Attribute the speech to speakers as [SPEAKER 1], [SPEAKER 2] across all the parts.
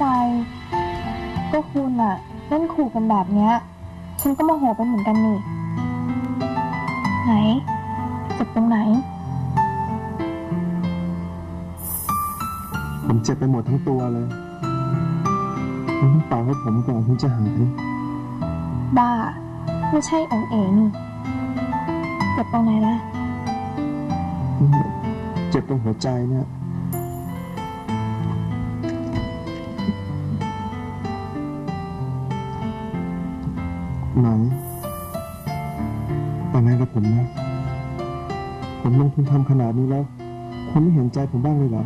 [SPEAKER 1] ใจ ก็คุณอะเล่นขู่กันแบบเนี้ย ฉันก็โมโหเป็นเหมือนกันนี่ ไหนเจ็บตรงไหน
[SPEAKER 2] ผมเจ็บไปหมดทั้งตัวเลยคุณต้องเป่าให้ผมก่อนถึงจะหาย
[SPEAKER 1] บ้า ไม่ใช่องเอนี่เจ็บตรงไหนล่ะ
[SPEAKER 2] เจ็บตรงหัวใจเนี่ย ไหนแต่งงานกับผมนะ ผมลงทุนทำขนาดนี้แล้ว คุณไม่เห็นใจผมบ้างเลยเหรอ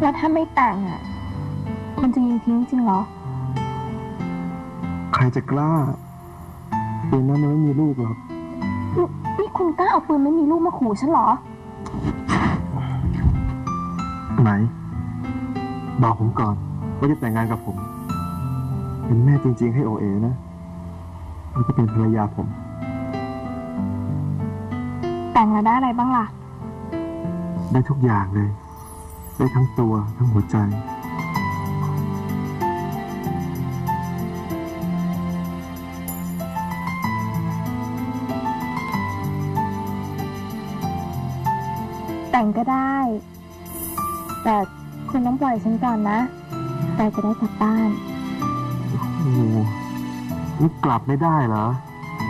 [SPEAKER 1] แล้วถ้าไม่แต่งอะคุณจะยิงทิ้งจริงเหรอ
[SPEAKER 2] ใครจะกล้าปีนั้นมันไม่มีลูกหรอก
[SPEAKER 1] นี่นี่คุณกล้าเอาปืนไม่มีลูกมาขู่ฉันเหรอ
[SPEAKER 2] ไหน บอกผมก่อนว่าจะแต่งงานกับผม เป็นแม่จริง ๆ ให้โอเอนะ แล้วก็เป็นภรรยาผม
[SPEAKER 1] แต่งแล้วได้อะไรบ้างล่ะ
[SPEAKER 2] ได้ทุกอย่างเลย ได้ทั้งตัวทั้งหัวใจ
[SPEAKER 1] แต่งก็ได้ แต่คุณต้องปล่อยฉันก่อนนะแต่จะได้กลับบ้าน
[SPEAKER 2] โอ้โห นี่กลับไม่ได้เหรอ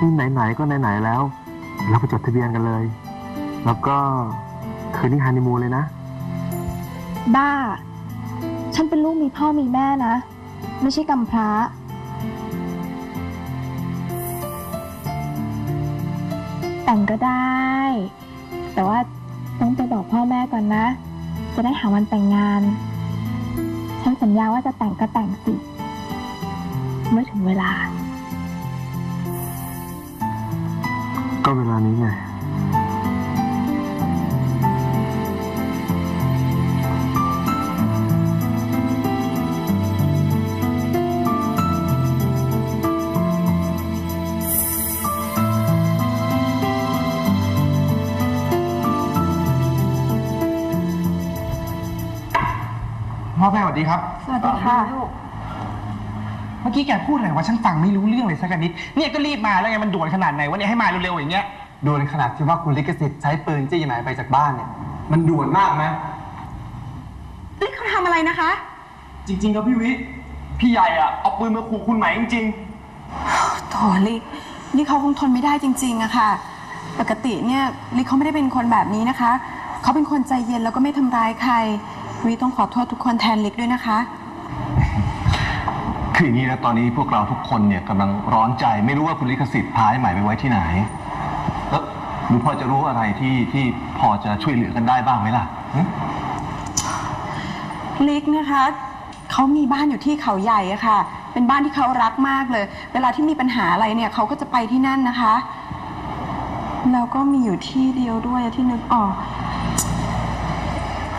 [SPEAKER 2] นี่ไหนๆก็ไหนๆแล้ว เราไปจดทะเบียนกันเลย แล้วก็คืนนี้ฮันนีมูนเลยนะ
[SPEAKER 1] บ้า ฉันเป็นลูกมีพ่อมีแม่นะ ไม่ใช่กำพร้า แต่งก็ได้ แต่ว่าต้องไปบอกพ่อแม่ก่อนนะ จะได้หาวันแต่งงาน ฉันสัญญาว่าจะแต่งก็แต่งสิ เมื่อถึงเวลา
[SPEAKER 2] ก็เวลานี้ไง
[SPEAKER 3] พ่อแม่สวัสดีครับ
[SPEAKER 1] สวัสดีค่ะ
[SPEAKER 3] เมื่อกี้แกพูดอะไรวะฉันฟังไม่รู้เรื่องเลยสักนิด เนี่ยก็รีบมาแล้วไงมันด่วนขนาดไหนวะเนี่ยให้มาเร็วๆอย่างเงี้ย
[SPEAKER 4] ด่วนขนาดที่ว่าคุณลิขสิทธิ์ใช้ปืนจี้หมายไปจากบ้านเนี่ย มันด่วนมากไหม
[SPEAKER 5] นี่เขาทำอะไรนะคะ
[SPEAKER 4] จริง ๆ ครับพี่วิ พี่ใหญ่อะเอาปืนมาขู่คุณไหมจริง
[SPEAKER 5] โถลิกนี่เขาคงทนไม่ได้จริงๆอะค่ะ ปกติเนี่ยลิกเขาไม่ได้เป็นคนแบบนี้นะคะ เขาเป็นคนใจเย็นแล้วก็ไม่ทำร้ายใคร วิต้องขอโทษทุกคนแทนลิกด้วยนะคะ
[SPEAKER 6] คืออย่างนี้นะตอนนี้พวกเราทุกคนเนี่ยกำลังร้อนใจ ไม่รู้ว่าคุณลิขสิทธิ์พาให้ใหม่ไปไว้ที่ไหนแล้วหนูพอจะรู้อะไรที่ที่พอจะช่วยเหลือกันได้บ้างไหมล่ะหึ
[SPEAKER 5] ลิกนะคะเขามีบ้านอยู่ที่เขาใหญ่อะค่ะ เป็นบ้านที่เขารักมากเลย เวลาที่มีปัญหาอะไรเนี่ยเขาก็จะไปที่นั่นนะคะแล้วก็มีอยู่ที่เดียวด้วยอะที่นึกออก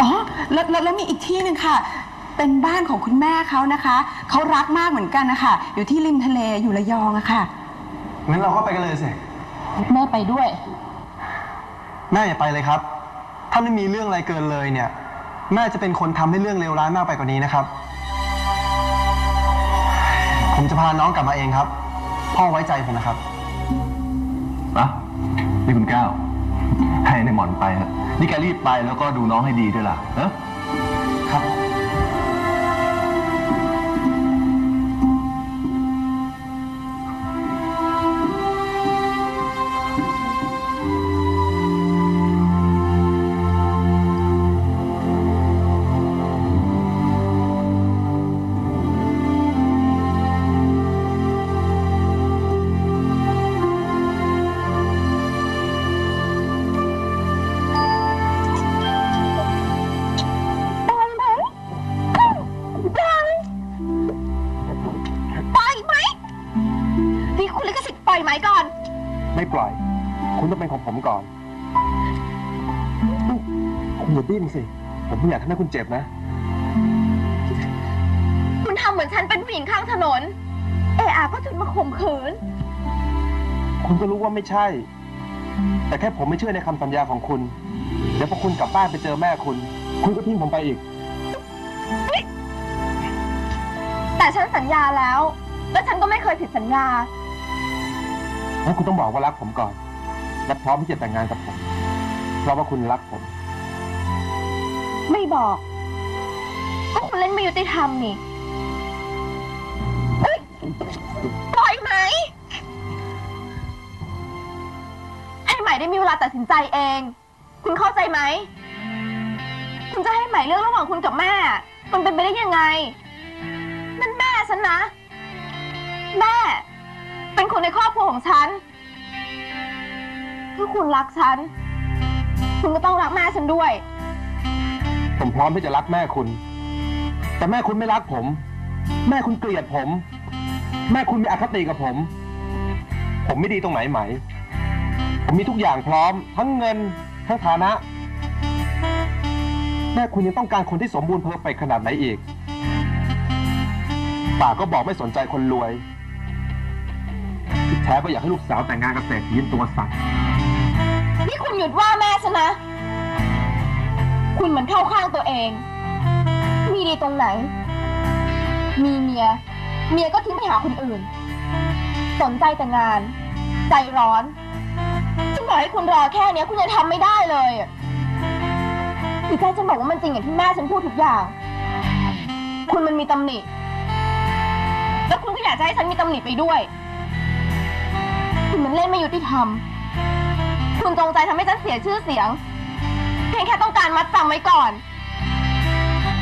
[SPEAKER 5] อ๋อแล้วแล้วแล้วมีอีกที่หนึ่งค่ะ เป็นบ้านของคุณแม่เขานะคะ เขารักมากเหมือนกันนะคะอยู่ที่ริมทะเลอยู่ระยองอะค่ะ
[SPEAKER 4] ๆงั้นเราก็ไปกันเลยสิ
[SPEAKER 1] แม่ไปด้วย
[SPEAKER 4] แม่อย่าไปเลยครับ ถ้าไม่มีเรื่องอะไรเกินเลยเนี่ย แม่จะเป็นคนทำให้เรื่องเลวร้ายมากไปกว่านี้นะครับ ผมจะพาน้องกลับมาเองครับ พ่อไว้ใจผมนะครับ
[SPEAKER 6] นะนี่คุณแก้วให้ในหมอนไปฮะนี่แกรีบไปแล้วก็ดูน้องให้ดีด้วยล่ะเนอะ
[SPEAKER 4] ครับ
[SPEAKER 1] ล่อย คุณ
[SPEAKER 2] ต้องเป็นของผมก่อนลูกคุณอย่าดิ้นสิ ผมไม่อยากทำให้คุณเจ็บนะ
[SPEAKER 1] คุณทำเหมือนฉันเป็นผู้หญิงข้างถนน เอะอะก็ถึงมาข่มขืน
[SPEAKER 2] คุณก็รู้ว่าไม่ใช่ แต่แค่ผมไม่เชื่อในคำสัญญาของคุณเดี๋ยวพอคุณกลับบ้านไปเจอแม่คุณ คุณก็ทิ้งผมไปอีก
[SPEAKER 1] แต่ฉันสัญญาแล้ว และฉันก็ไม่เคยผิดสัญญา
[SPEAKER 2] งั้นคุณต้องบอกว่ารักผมก่อน และพร้อมที่จะแต่งงานกับผม เพราะว่าคุณรักผม
[SPEAKER 1] ไม่บอกก็คุณเล่นไม่ยุติธรรมนี่เอ้ยปล่อยไหม ให้ไหม่ได้มีเวลาตัดสินใจเอง คุณเข้าใจไหม คุณจะให้ไหม่เลือกระหว่างคุณกับแม่ มันเป็นไปได้ยังไงนั่นแม่ฉันนะ เป็นคนในครอบครัวของฉัน ถ้าคุณรักฉัน คุณก็ต้องรักแม่ฉันด้วย
[SPEAKER 2] ผมพร้อมที่จะรักแม่คุณ แต่แม่คุณไม่รักผม แม่คุณเกลียดผม แม่คุณมีอคติกับผม ผมไม่ดีตรงไหนไหม ผมมีทุกอย่างพร้อม ทั้งเงิน ทั้งฐานะ แม่คุณยังต้องการคนที่สมบูรณ์เพอร์เฟกขนาดไหนอีกป่ากก็บอกไม่สนใจคนรวย แท้ก็อยากให้ลูกสาวแต่งงานกับเศรษฐีตัวสัตว์
[SPEAKER 1] นี่คุณหยุดว่าแม่ฉันนะ คุณเหมือนเข้าข้างตัวเอง มีดีตรงไหน มีเมีย เมียก็ทิ้งไปหาคนอื่น สนใจแต่งาน ใจร้อน ฉันบอกให้คุณรอแค่เนี้ย คุณยังทำไม่ได้เลยหรือแค่จะบอกว่ามันจริงอย่างที่แม่ฉันพูดทุกอย่าง คุณมันมีตำหนิ แล้วคุณก็อยากจะให้ฉันมีตำหนิไปด้วย มันเล่นไม่ยุติธรรม คุณจงใจทำให้ฉันเสียชื่อเสียง เพียงแค่ต้องการมัดจำไว้ก่อน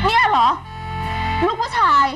[SPEAKER 1] เนี่ยเหรอ ลูกผู้ชาย